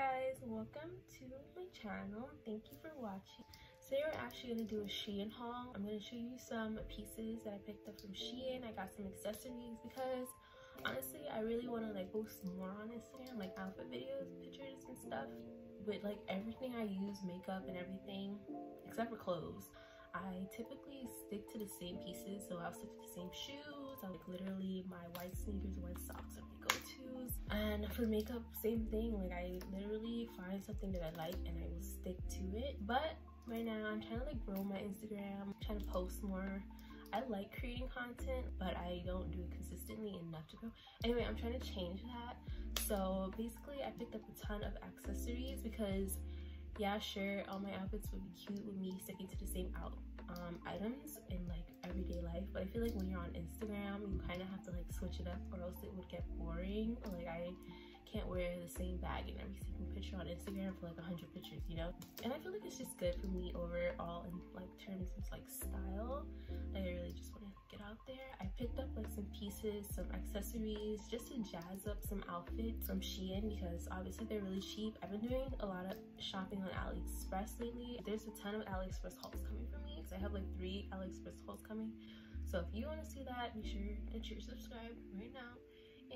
guys welcome to my channel. Thank you for watching. Today we're actually going to do a shein haul. I'm going to show you some pieces that i picked up from shein. I got some accessories because honestly i really want to like post more on instagram like outfit videos pictures and stuff. With like everything i use makeup and everything except for clothes. I typically stick to the same pieces, so I'll stick to the same shoes. Like literally my white sneakers, white socks are my go-tos. And for makeup, same thing. Like I literally find something that I like and I will stick to it. But right now I'm trying to like grow my Instagram, I'm trying to post more. I like creating content, but I don't do it consistently enough to grow. Anyway, I'm trying to change that. So basically I picked up a ton of accessories because yeah, sure, all my outfits would be cute with me sticking to the same out um, items in like everyday life. But I feel like when you're on Instagram, you kind of have to like switch it up or else it would get boring. Like I can't wear the same bag in every single picture on Instagram for like 100 pictures, you know? And I feel like it's just good for me overall in like terms of like style. like, I really just want to get out there. I picked up like some pieces, some accessories, just to jazz up some outfits from Shein because obviously they're really cheap. I've been doing a lot of shopping on AliExpress lately. There's a ton of AliExpress hauls coming for me because I have like three AliExpress hauls coming. So if you want to see that, be sure that you're subscribed right now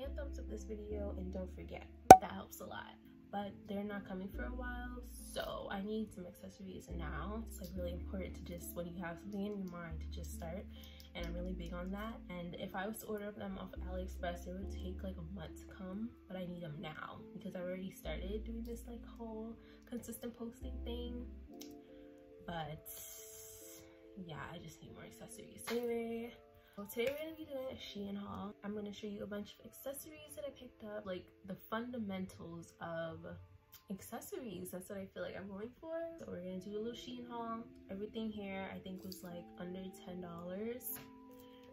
and thumbs up this video and don't forget, that helps a lot but they're not coming for a while so i need some accessories now it's like really important to just when you have something in your mind to just start and I'm really big on that. And if I was to order them off AliExpress, it would take like a month to come, but I need them now because I already started doing this like whole consistent posting thing. But yeah, I just need more accessories. Anyway, well, today we're gonna be doing a Shein haul. I'm gonna show you a bunch of accessories that I picked up, like the fundamentals of accessories. That's what i feel like i'm going for. So we're gonna do a little shein haul. Everything here i think was like under ten dollars.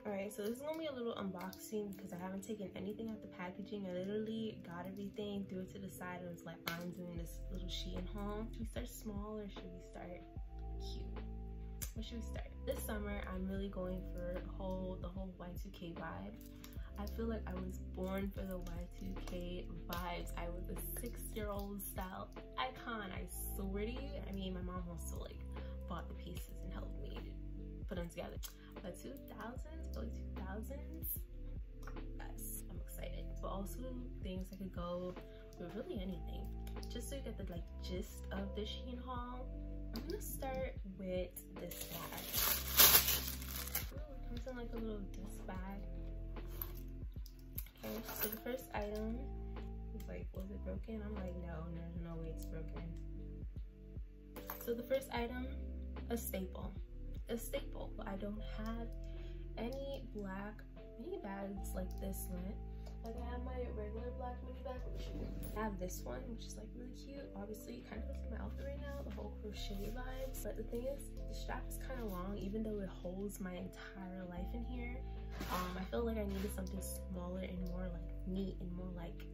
All right so this is gonna be a little unboxing because i haven't taken anything out the packaging. I literally got everything threw it to the side and was like i'm doing this little shein haul. Should we start small or should we start cute where should we start this summer i'm really going for whole the whole y2k vibe I feel like I was born for the Y2K vibes. I was a six-year-old style icon, I swear to you. I mean, my mom also like bought the pieces and helped me put them together. But 2000s, early 2000s, yes, I'm excited. But also things that could go with really anything. Just so you get the like gist of the Shein haul, I'm gonna start with this bag. Ooh, it comes in like a little disc bag Okay, so the first item is like, was it broken? I'm like, no, there's no way it's broken. So the first item, a staple. A staple. I don't have any black mini bags like this one. Like I have my regular black mini bag. I have this one, which is like really cute. Obviously, kind of looks my outfit right now, the whole crochet vibes. But the thing is, the strap is kind of long, even though it holds my entire life in here. Um, I feel like I needed something smaller and more like neat and more like,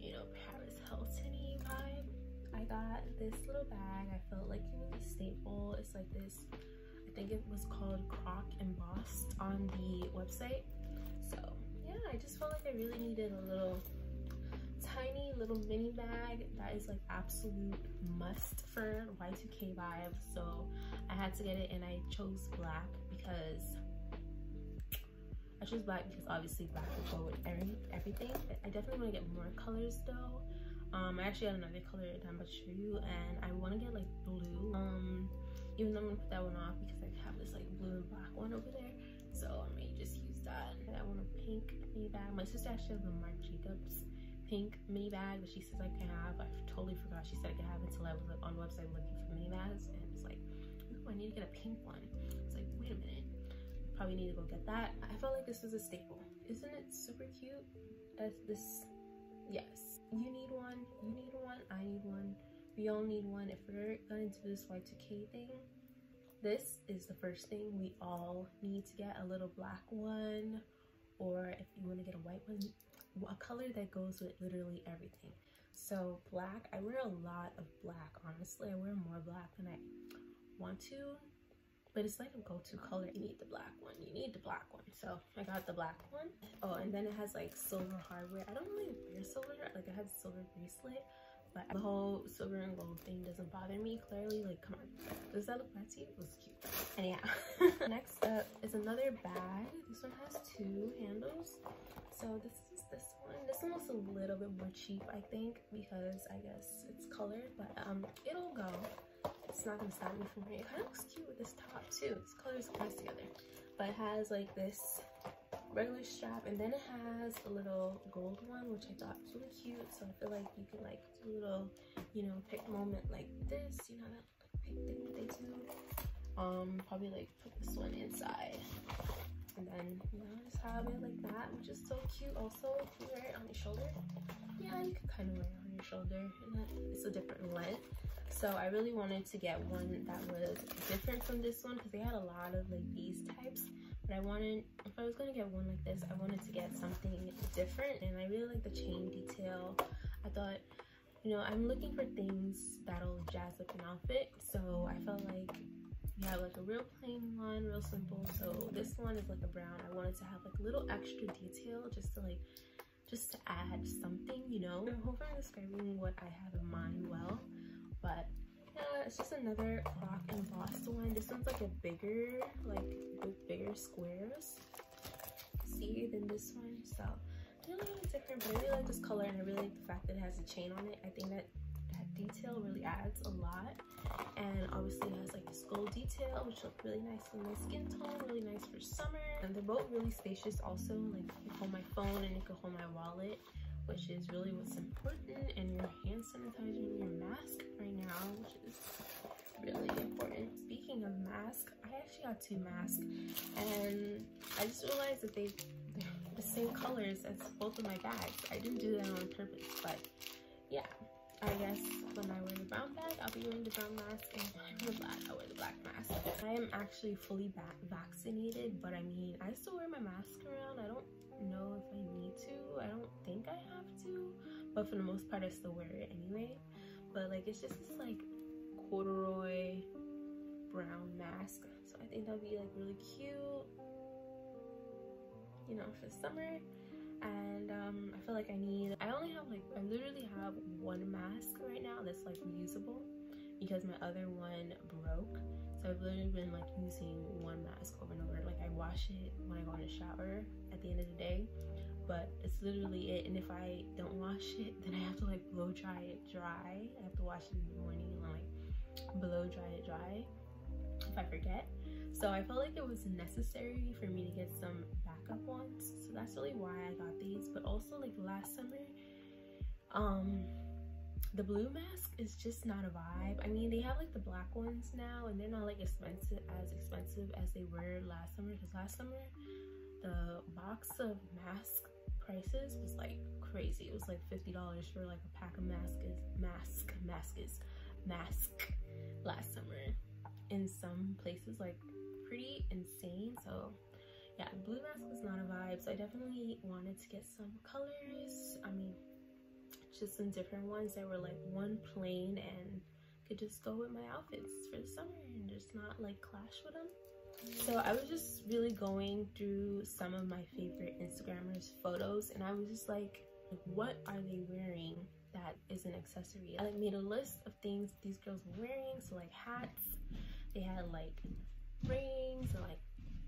you know, Paris hilton vibe. I got this little bag. I felt like it was a staple. It's like this, I think it was called Croc Embossed on the website. So yeah, I just felt like I really needed a little tiny little mini bag that is like absolute must for Y2K vibe. So I had to get it and I chose black because I chose black because obviously black will go with every, everything. I definitely want to get more colors though. Um, I actually have another color that I'm about to show you and I want to get like blue. Um, even though I'm gonna put that one off because I have this like blue and black one over there. So I may just use that. I want a pink mini bag. My sister actually has a Marc Jacobs pink mini bag that she says I can have. I totally forgot she said I could have it until I was like, on the website looking for mini bags and it's like, I need to get a pink one. It's like, wait a minute probably need to go get that. I felt like this was a staple. Isn't it super cute? As this, yes. You need one, you need one, I need one. We all need one if we're gonna do this Y2K thing. This is the first thing we all need to get a little black one or if you want to get a white one, a color that goes with literally everything. So black, I wear a lot of black, honestly. I wear more black than I want to but it's like a go-to color you need the black one you need the black one so i got the black one. Oh, and then it has like silver hardware i don't really wear silver like i have silver bracelet but the whole silver and gold thing doesn't bother me. Clearly, like, come on. Does that look fancy? It was cute. Yeah. Next up is another bag. This one has two handles. So this is this one. This one looks a little bit more cheap, I think, because I guess it's colored, but um, it'll go. It's not gonna stop me from wearing it. Kind of looks cute with this top too. This colors nice together. But it has like this regular strap and then it has a little gold one which i thought was really cute. So i feel like you can like do a little you know pick moment like this you know that like pick thing that they do. Um probably like put this one inside. And then you know just have it like that which is so cute. Also if you wear it on your shoulder yeah you can kind of wear it on your shoulder and it's a different length so i really wanted to get one that was different from this one because they had a lot of like these types but I wanted, if I was gonna get one like this, I wanted to get something different and I really like the chain detail. I thought, you know, I'm looking for things that'll jazz up an outfit. So I felt like you have like a real plain one, real simple. So this one is like a brown. I wanted to have like a little extra detail just to like, just to add something, you know. I hope I'm describing what I have in mind well, but it's just another croc embossed one. This one's like a bigger, like with bigger squares. See, than this one. So really, different, but I really like this color and I really like the fact that it has a chain on it. I think that that detail really adds a lot. And obviously it has like this gold detail, which look really nice on my skin tone, really nice for summer. And they're both really spacious also. Like you can hold my phone and you can hold my wallet which is really what's important, and your hand sanitizer and your mask right now, which is really important. Speaking of mask, I actually got two masks, and I just realized that they, they're the same colors as both of my bags. I didn't do that on purpose, but yeah. I guess when I wear the brown bag, I'll be wearing the brown mask, and when I wear the black, I'll wear the black mask. I am actually fully vaccinated, but I mean, I still wear my mask around. I don't know if I need to. I don't think I have but for the most part, I still wear it anyway. But like, it's just this like corduroy brown mask. So I think that'll be like really cute, you know, for summer. And um, I feel like I need, I only have like, I literally have one mask right now that's like reusable because my other one broke. So I've literally been like using one mask over and over. Like I wash it when I go in the shower at the end of the day, but it's literally it. And if I don't wash it, then I have to like blow dry it dry. I have to wash it in the morning and like blow dry it dry if I forget. So I felt like it was necessary for me to get some backup ones. So that's really why I got these. But also like last summer, um, the blue mask is just not a vibe. I mean, they have like the black ones now and they're not like expensive as expensive as they were last summer because last summer the box of mask prices was like crazy. It was like $50 for like a pack of masks, mask mask is mask last summer. In some places like pretty insane. So yeah, blue mask was not a vibe. So I definitely wanted to get some colors. I mean, just some different ones that were like one plain and could just go with my outfits for the summer and just not like clash with them. So I was just really going through some of my favorite Instagrammers photos and I was just like, what are they wearing that is an accessory? I like made a list of things these girls were wearing. So like hats, they had like rings and like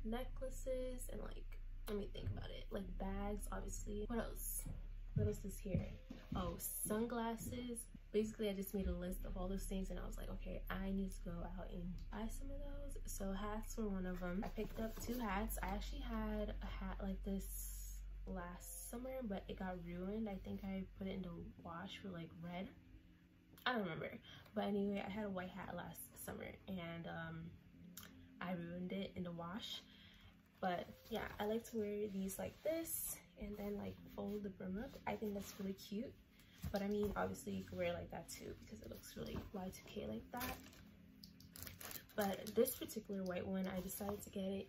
necklaces and like, let me think about it. Like bags, obviously. What else? What else is here? oh sunglasses basically i just made a list of all those things and i was like okay i need to go out and buy some of those. So hats were one of them. I picked up two hats. I actually had a hat like this last summer but it got ruined. I think i put it in the wash for like red. I don't remember. But anyway i had a white hat last summer and um i ruined it in the wash. But yeah i like to wear these like this and then like fold the brim up. I think that's really cute. But I mean, obviously you can wear like that too because it looks really Y2K like that. But this particular white one, I decided to get it.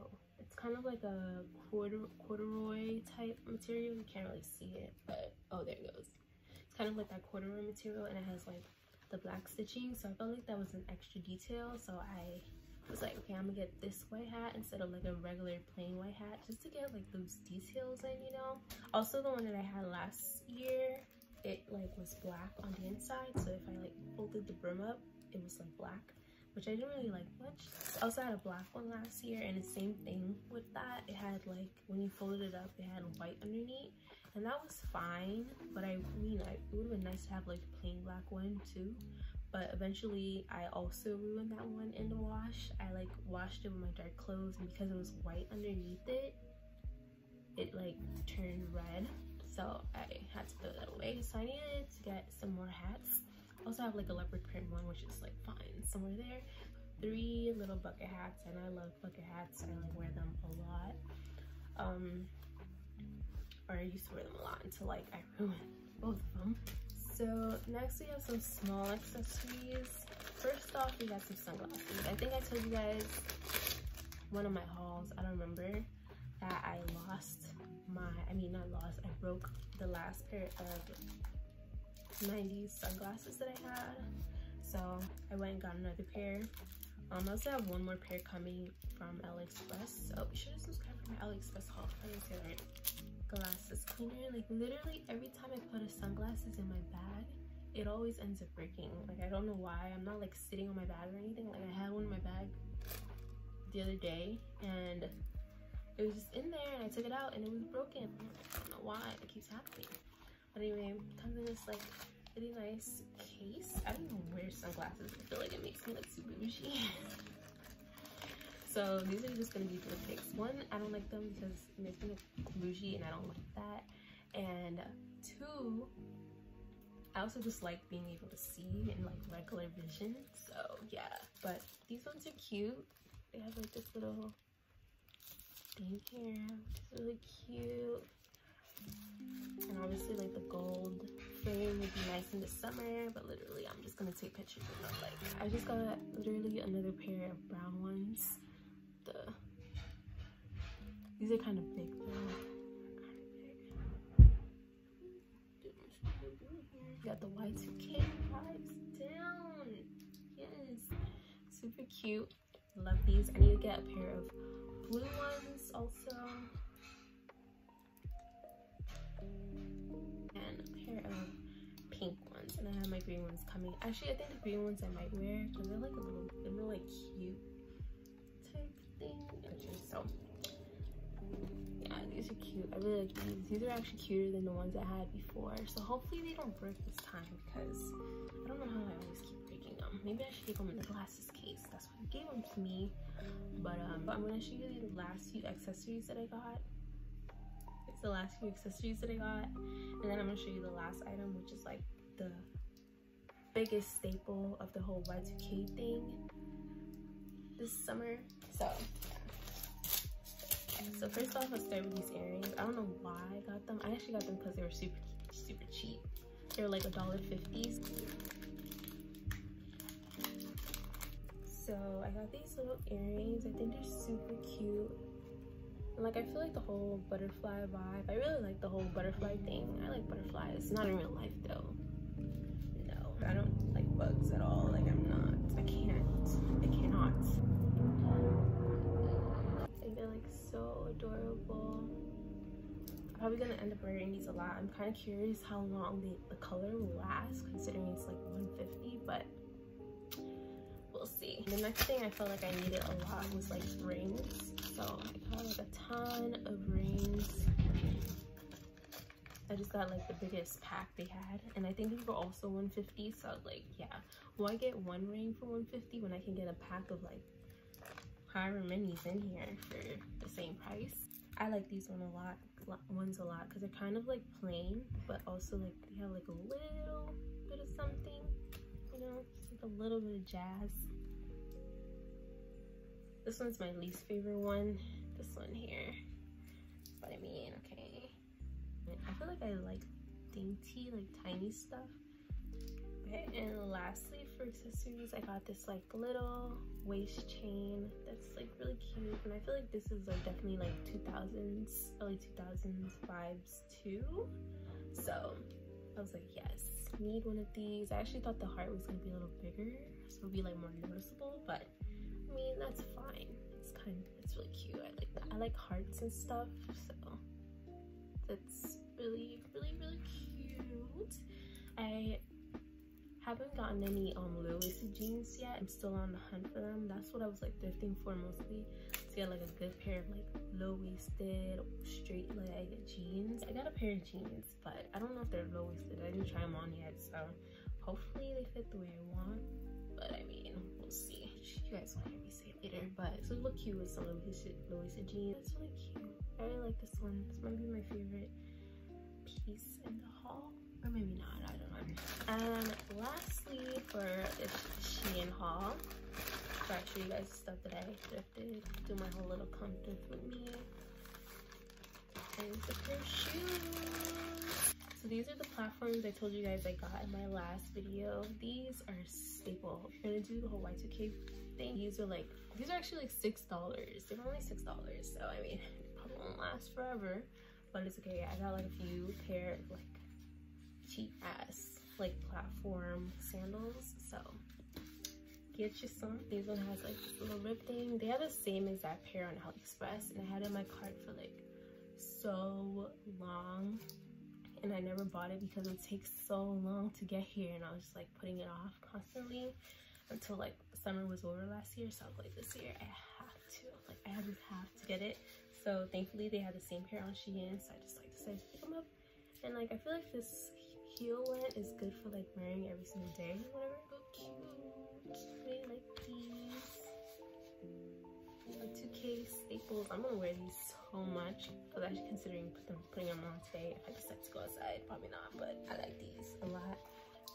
Oh, it's kind of like a quarter corduroy type material. You can't really see it, but oh, there it goes. It's kind of like that corduroy material and it has like the black stitching. So I felt like that was an extra detail. So I was like, okay, I'm gonna get this white hat instead of like a regular plain white hat just to get like those details in, you know? Also the one that I had last year, was black on the inside. So if I like folded the brim up, it was like black, which I didn't really like much. I also had a black one last year and the same thing with that. It had like, when you folded it up, it had white underneath and that was fine. But I mean, I, it would have been nice to have like a plain black one too. But eventually I also ruined that one in the wash. I like washed it with my dark clothes and because it was white underneath it, it like turned red so I had to throw that away. So I needed to get some more hats. I also have like a leopard print one which is like fine. Somewhere there. Three little bucket hats and I love bucket hats I like wear them a lot. Um or I used to wear them a lot until like I ruined both of them. So next we have some small accessories. First off we got some sunglasses. I think I told you guys one of my hauls. I don't remember that I lost my, I mean not lost, I broke the last pair of 90s sunglasses that I had. So I went and got another pair. Um, I also have one more pair coming from AliExpress. So be sure to subscribe for my AliExpress haul. I didn't say that. Glasses cleaner. Like literally every time I put a sunglasses in my bag, it always ends up breaking. Like I don't know why. I'm not like sitting on my bag or anything. Like I had one in my bag the other day and it was just in there and I took it out and it was broken. I don't know why it keeps happening. But anyway, comes in this like really nice case. I don't even wear sunglasses. I feel like it makes me look super bougie. so these are just gonna be for the pics. One, I don't like them because it makes me look bougie and I don't like that. And two, I also just like being able to see in like regular vision. So yeah, but these ones are cute. They have like this little thing here, is really cute. And obviously like the gold frame would be nice in the summer, but literally I'm just gonna take pictures of them. Like I just got literally another pair of brown ones. The these are kind of big though. Got the Y2K vibes down. Yes. Super cute. Love these. I need to get a pair of blue ones also. And a pair of pink ones. And I have my green ones coming. Actually, I think the green ones I might wear because they're like a little, they're like cute type thing. So, yeah, these are cute. I really like these. These are actually cuter than the ones I had before. So hopefully they don't break this time because Maybe I should keep them in the glasses case. That's they gave them to me. But um but i'm gonna show you the last few accessories that i got. It's the last few accessories that i got. And then i'm gonna show you the last item which is like the biggest staple of the whole y2k thing this summer. So so first off let's start with these earrings. I don't know why i got them. I actually got them because they were super super cheap. They were like a dollar fifty so I got these little earrings. I think they're super cute. And like I feel like the whole butterfly vibe. I really like the whole butterfly thing. I like butterflies. Not in real life though. No, I don't like bugs at all. Like I'm not. I can't. I cannot. Think they're like so adorable. I'm probably gonna end up wearing these a lot. I'm kind of curious how long the, the color will last considering it's like 150 but we'll see. The next thing I felt like I needed a lot was like rings. So I got like a ton of rings. I just got like the biggest pack they had and I think these were also 150 so like yeah why get one ring for 150 when I can get a pack of like however many's in here for the same price I like these one a lot ones a lot because they're kind of like plain but also like they have like a little bit of something you know a little bit of jazz this one's my least favorite one. This one here. But I mean, okay. I feel like I like dainty, like tiny stuff. Okay, and lastly for accessories, I got this like little waist chain that's like really cute. And I feel like this is like definitely like 2000s, early 2000s vibes too. So I was like, yes, need one of these. I actually thought the heart was gonna be a little bigger, so it would be like more noticeable, but I mean, that's fine. It's kind of, it's really cute. I like that. I like hearts and stuff, so that's really, really, really cute. I haven't gotten any um low-waisted jeans yet. I'm still on the hunt for them. That's what I was like thrifting for mostly. Get like a good pair of like low-waisted, straight leg jeans. I got a pair of jeans, but I don't know if they're low-waisted. I didn't try them on yet, so hopefully they fit the way I want. But I mean, we'll see. You guys will hear me say later. But it's look cute with some low-waisted low-waisted jeans. It's really cute. I really like this one. This might be my favorite piece in the haul or maybe not i don't know and lastly for this shein haul so i show you guys the stuff that i thrifted. Do my whole little come thrift with me. And the pair shoes. So these are the platforms i told you guys i got in my last video. These are staple. You're gonna do the whole y2k thing. These are like these are actually like six dollars. They're only six dollars so i mean probably won't last forever but it's okay. I got like a few pair of like cheap ass like platform sandals. So get you some. These one has like this little rib thing. They have the same exact pair on AliExpress and I had it in my cart for like so long and I never bought it because it takes so long to get here and I was just like putting it off constantly until like summer was over last year so I was like this year I have to like I just have to get it so thankfully they had the same pair on Shein so I just like decided to pick them up and like I feel like this heel one is good for like wearing every single day whatever. But cute. 2K staples. I'm gonna wear these so much. I was actually considering put them, putting them on today if I decide to go outside. Probably not, but I like these a lot.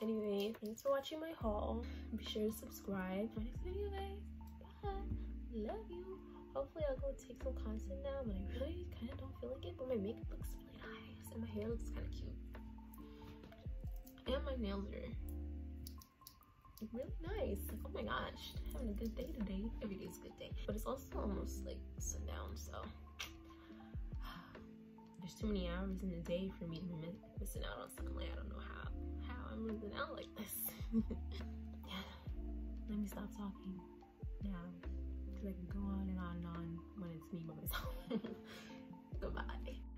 Anyway, thanks for watching my haul. Be sure to subscribe. My next video, guys. Bye. Love you. Hopefully I'll go take some content now, but I really kind of don't feel like it. But my makeup looks really nice and my hair looks kind of cute and my nails are really nice. Like, oh my gosh, having a good day today. Every day's a good day. But it's also almost like sundown, so there's too many hours in the day for me to be miss missing out on sunlight. I don't know how how I'm losing out like this. Let me stop talking now. Cause I can go on and on and on when it's me by myself. Goodbye.